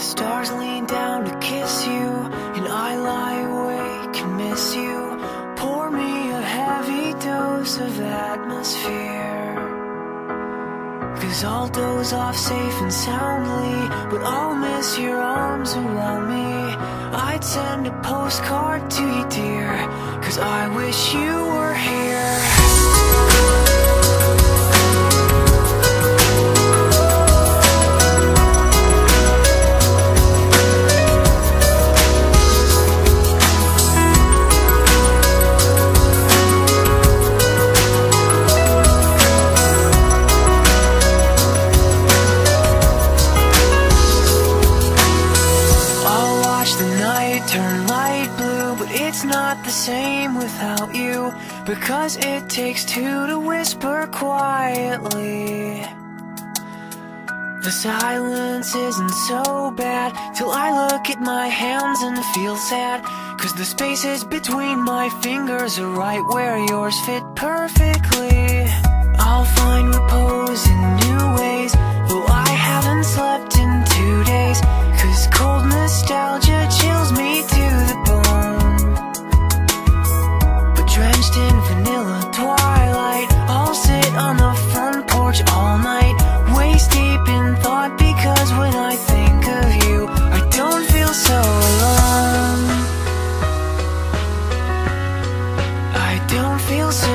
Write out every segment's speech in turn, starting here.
stars lean down to kiss you, and I lie awake and miss you. Pour me a heavy dose of atmosphere. Cause I'll doze off safe and soundly, but I'll miss your arms around me. I'd send a postcard to you, dear, cause I wish you were here. The same without you. Because it takes two to whisper quietly. The silence isn't so bad till I look at my hands and feel sad. Cause the spaces between my fingers are right where yours fit perfectly. I'll find repose in new ways. deep in thought because when I think of you, I don't feel so alone. I don't feel so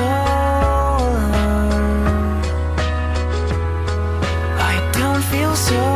alone. I don't feel so